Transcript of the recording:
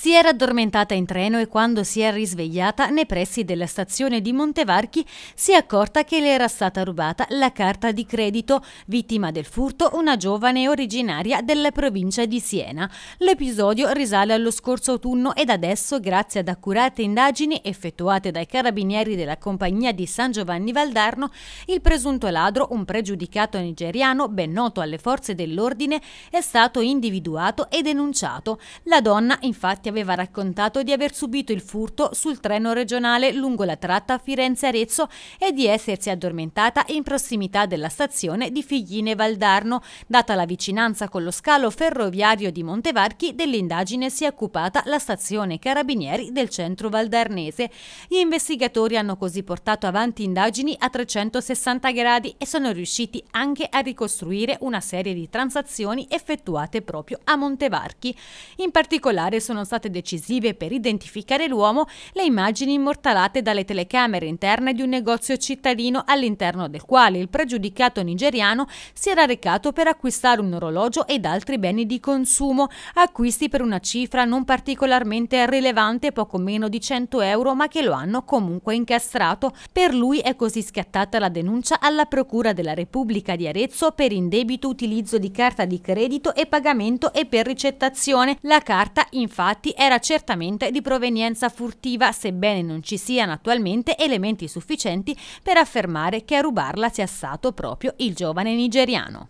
Si era addormentata in treno e quando si è risvegliata nei pressi della stazione di Montevarchi si è accorta che le era stata rubata la carta di credito, vittima del furto una giovane originaria della provincia di Siena. L'episodio risale allo scorso autunno ed adesso, grazie ad accurate indagini effettuate dai carabinieri della compagnia di San Giovanni Valdarno, il presunto ladro, un pregiudicato nigeriano ben noto alle forze dell'ordine, è stato individuato e denunciato. La donna infatti aveva raccontato di aver subito il furto sul treno regionale lungo la tratta Firenze-Arezzo e di essersi addormentata in prossimità della stazione di Figline Valdarno. Data la vicinanza con lo scalo ferroviario di Montevarchi, dell'indagine si è occupata la stazione Carabinieri del centro valdarnese. Gli investigatori hanno così portato avanti indagini a 360 gradi e sono riusciti anche a ricostruire una serie di transazioni effettuate proprio a Montevarchi. In particolare sono state decisive per identificare l'uomo le immagini immortalate dalle telecamere interne di un negozio cittadino all'interno del quale il pregiudicato nigeriano si era recato per acquistare un orologio ed altri beni di consumo, acquisti per una cifra non particolarmente rilevante, poco meno di 100 euro, ma che lo hanno comunque incastrato. Per lui è così scattata la denuncia alla Procura della Repubblica di Arezzo per indebito utilizzo di carta di credito e pagamento e per ricettazione. La carta, infatti, infatti era certamente di provenienza furtiva, sebbene non ci siano attualmente elementi sufficienti per affermare che a rubarla sia stato proprio il giovane nigeriano.